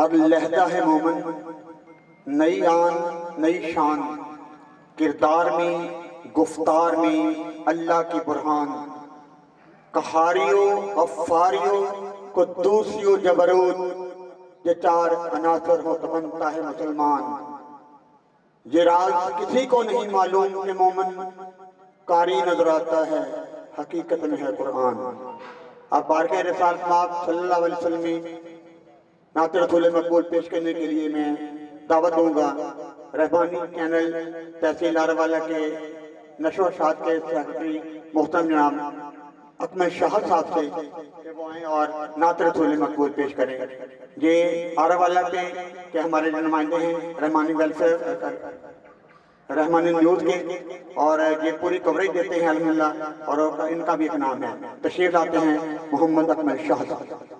हर लहदा है मोमन। नई आन, नई शान। किरदार में, गुफ्तार में अल्लाह की बुरहान। कहारियों अफारियों कुद्दूसियों जबरूत, ये चार अनासर हो तो बनता है मुसलमान। ये राज किसी को नहीं मालूम कि मोमन कारी नज़र आता है, हकीकत में है कुरान। अब बारके रसाल सल्लल्लाहु अलैहि वसल्लम नाते मकबूल पेश करने के लिए मैं दावत दूँगा। रहबानी चैनल तहसील लारवाला के, नशो शाद के सेक्रेटरी मोहतम जनाब अकमल शाह साहब से वो आए और नात मकबूल पेश करें। ये आरावाला पे के हमारे जो नुमाइंदे हैं, रहमानी वेलफेयर रहमानी न्यूज़ के, और ये पूरी कवरेज देते हैं अलहमदिल्ला, और इनका भी एक नाम है। तशरीफ़ लाते हैं मोहम्मद अकमल शाह साहब।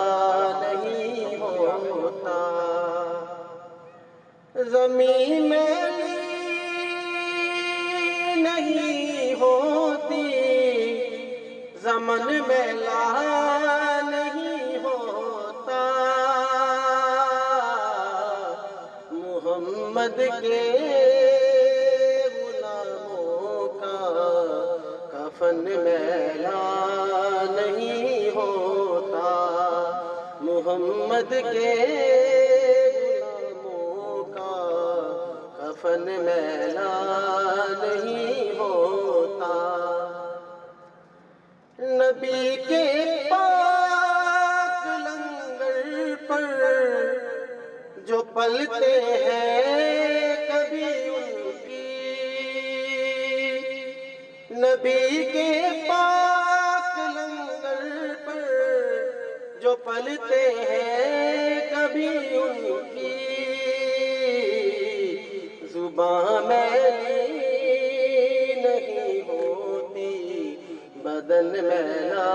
जमी मैली नहीं होती, जमन मैला नहीं होता। मोहम्मद के गुलामों का कफन मैला नहीं होता, मोहम्मद के कफन मैला नहीं होता। नबी के पाक लंगर पर जो पलते हैं कभी उनकी। नबी के पाक लंगर पर जो पलते हैं कभी उनकी। ज़ुबान मैली नहीं होती। बदन मैला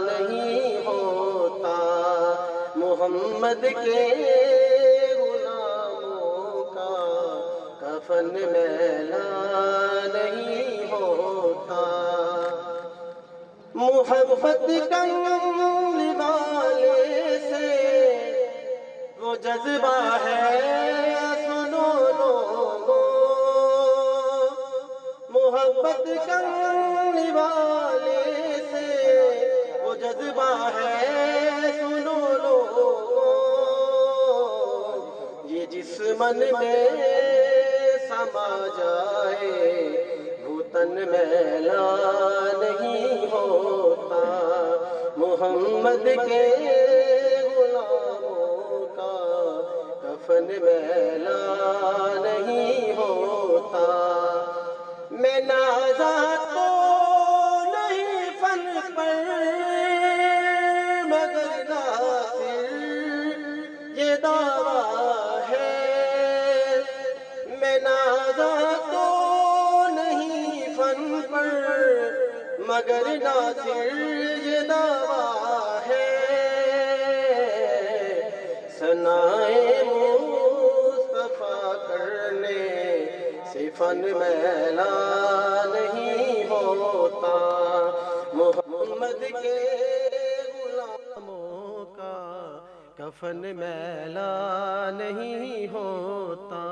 नहीं होता। मोहम्मद के गुलामों का कफन मैला नहीं होता। मोहब्बत वाले से वो जज्बा है से वो जज्बा है, सुनो ये जिस मन में समा जाए, भूतन मैला नहीं होता। मोहम्मद के गुलामों का कफन मैला नहीं होता। मैं नाजा तो नहीं फन पर, मगर नासिर ये दावा है। मैं नाजा तो नहीं फन पर, मगर नासिर ये दावा फन मैला नहीं होता। मोहम्मद के गुलामों का कफन मैला नहीं होता।